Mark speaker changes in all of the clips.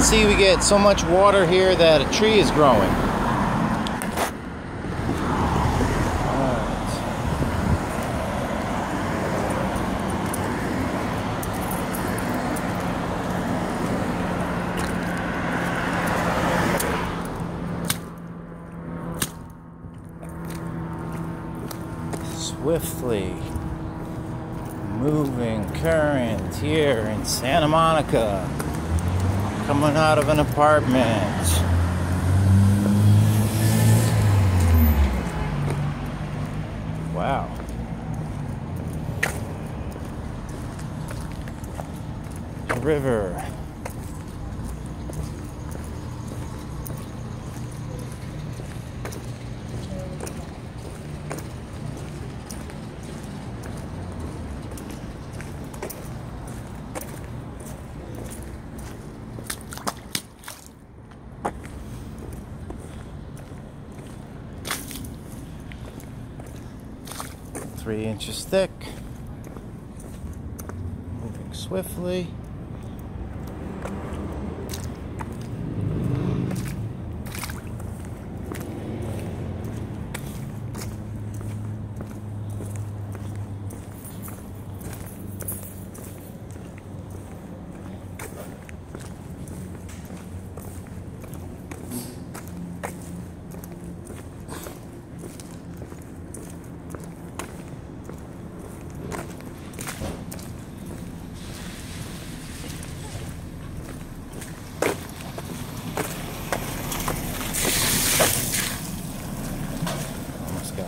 Speaker 1: can see, we get so much water here that a tree is growing. swiftly moving current here in Santa Monica coming out of an apartment. Wow. river. Three inches thick, moving swiftly.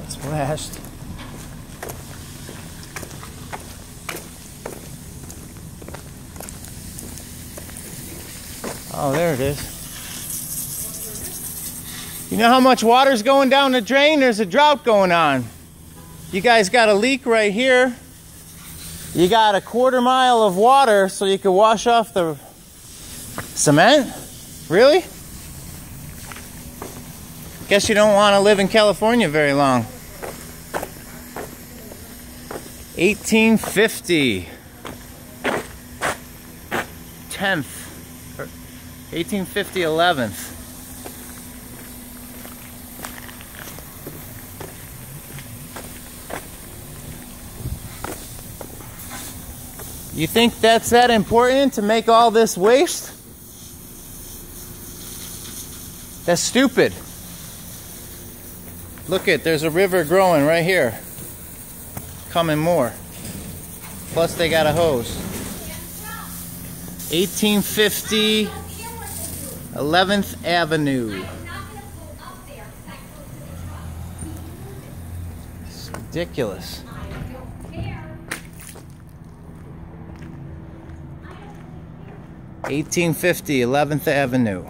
Speaker 1: Splashed. Oh, there it is. You know how much water's going down the drain? There's a drought going on. You guys got a leak right here. You got a quarter mile of water so you can wash off the cement? Really? Guess you don't want to live in California very long. 1850. 10th. 1850 11th. You think that's that important to make all this waste? That's stupid. Look at, there's a river growing right here. Coming more. Plus they got a hose. 1850 11th Avenue. It's ridiculous. Eighteen fifty, Eleventh Avenue.